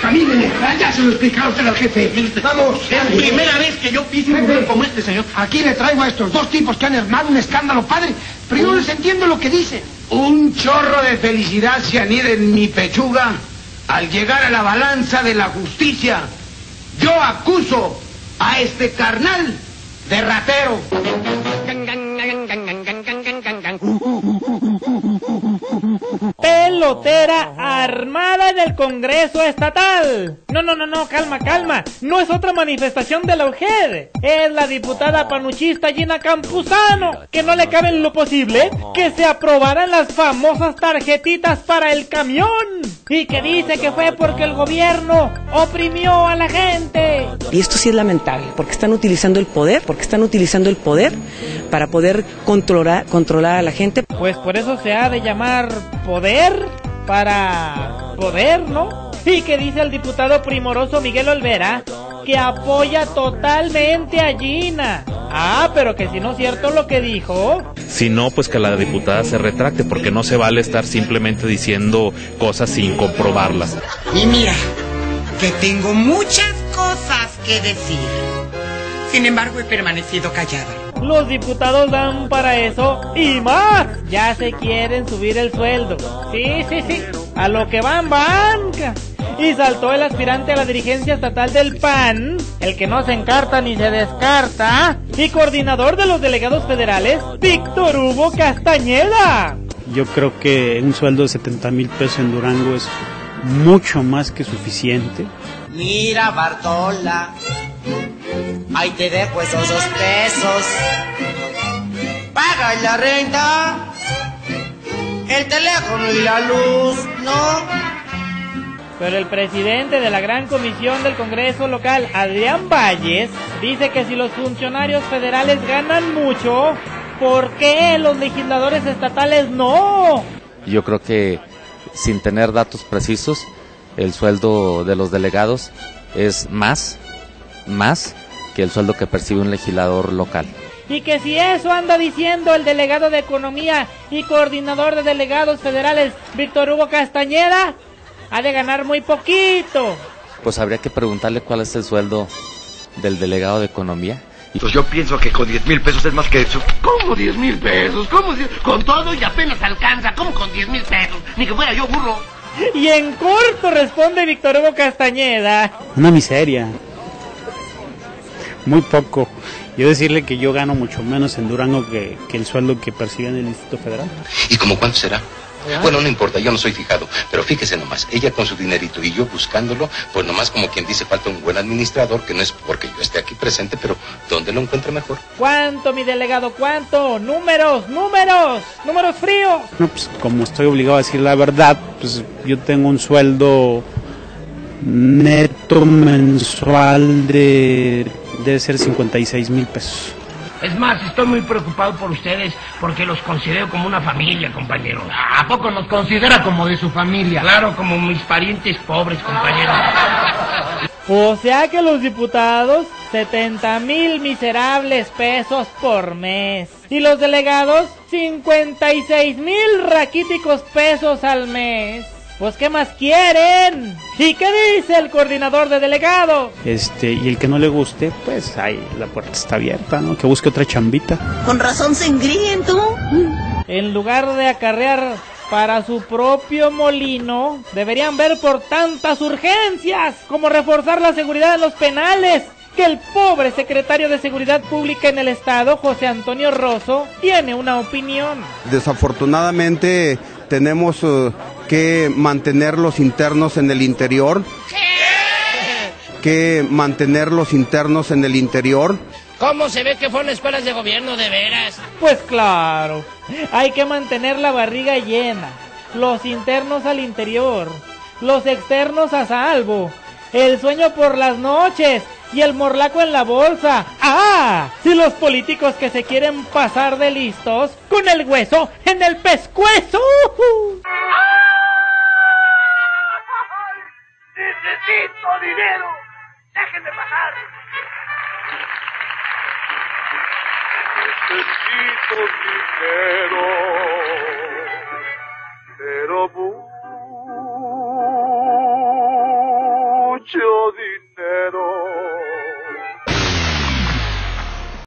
Camine, ya se lo he explicado usted al jefe. Vamos. Es primera vez que yo piso un lugar como este, señor. Aquí le traigo a estos dos tipos que han armado un escándalo, padre. Pero yo no les entiendo lo que dicen. Un chorro de felicidad se anida en mi pechuga al llegar a la balanza de la justicia. Yo acuso a este carnal de ratero. Pelotera armada en el Congreso Estatal. No, no, no, no, calma, calma. No es otra manifestación de la UGED. Es la diputada panuchista Gina Campuzano, que no le cabe en lo posible que se aprobaran las famosas tarjetitas para el camión. Y que dice que fue porque el gobierno oprimió a la gente. Y esto sí es lamentable, porque están utilizando el poder, porque están utilizando el poder para poder controlar, controlar a la gente. Pues por eso se ha de llamar poder para poder, ¿no? Y que dice el diputado primoroso Miguel Olvera que apoya totalmente a Gina. Ah, pero que si no es cierto lo que dijo. Si no, pues que la diputada se retracte, porque no se vale estar simplemente diciendo cosas sin comprobarlas. Y mira, que tengo muchas cosas que decir. Sin embargo, he permanecido callada. Los diputados dan para eso y más. Ya se quieren subir el sueldo. Sí, sí, sí. A lo que van, banca. Y saltó el aspirante a la dirigencia estatal del PAN, el que no se encarta ni se descarta, y coordinador de los delegados federales, Víctor Hugo Castañeda. Yo creo que un sueldo de 70 mil pesos en Durango es mucho más que suficiente. Mira, Bartola, ahí te dejo esos dos pesos. Paga la renta, el teléfono y la luz, ¿no? Pero el presidente de la Gran Comisión del Congreso Local, Adrián Valles, dice que si los funcionarios federales ganan mucho, ¿por qué los legisladores estatales no? Yo creo que sin tener datos precisos, el sueldo de los delegados es más, más que el sueldo que percibe un legislador local. Y que si eso anda diciendo el delegado de Economía y coordinador de delegados federales, Víctor Hugo Castañeda, ha de ganar muy poquito. Pues habría que preguntarle cuál es el sueldo del delegado de Economía. Pues yo pienso que con 10 mil pesos es más que eso. ¿Cómo 10 mil pesos? ¿Cómo? die- Con todo y apenas alcanza. ¿Cómo con 10 mil pesos? Ni que fuera yo burro. Y en corto responde Víctor Hugo Castañeda. Una miseria. Muy poco. Yo decirle que yo gano mucho menos en Durango que, que el sueldo que percibe en el Distrito Federal. ¿Y como cuánto será? Bueno, no importa, yo no soy fijado, pero fíjese nomás, ella con su dinerito y yo buscándolo, pues nomás como quien dice falta un buen administrador, que no es porque yo esté aquí presente, pero ¿dónde lo encuentre mejor? ¿Cuánto, mi delegado? ¿Cuánto? Números, números, números fríos. No, pues como estoy obligado a decir la verdad, pues yo tengo un sueldo neto mensual de debe ser 56 mil pesos. Es más, estoy muy preocupado por ustedes porque los considero como una familia, compañero. ¿A poco nos considera como de su familia? Claro, como mis parientes pobres, compañero. O sea que los diputados, 70 mil miserables pesos por mes. Y los delegados, 56 mil raquíticos pesos al mes. Pues, ¿qué más quieren? ¿Y qué dice el coordinador de delegados? Este, y el que no le guste, pues ahí la puerta está abierta, ¿no? Que busque otra chambita. Con razón se engríen tú. En lugar de acarrear para su propio molino, deberían ver por tantas urgencias como reforzar la seguridad en los penales. Que el pobre secretario de Seguridad Pública en el Estado, José Antonio Rosso, tiene una opinión. Desafortunadamente tenemos eh, que mantener los internos en el interior. Que mantener los internos en el interior. ¿Cómo se ve que fueron escuelas de gobierno de veras? Pues claro, hay que mantener la barriga llena, los internos al interior, los externos a salvo, el sueño por las noches y el morlaco en la bolsa. ¡Ah! Y los políticos que se quieren pasar de listos con el hueso en el pescuezo. ¡Necesito dinero! ¡Déjenme pasar! Necesito dinero, pero mucho dinero.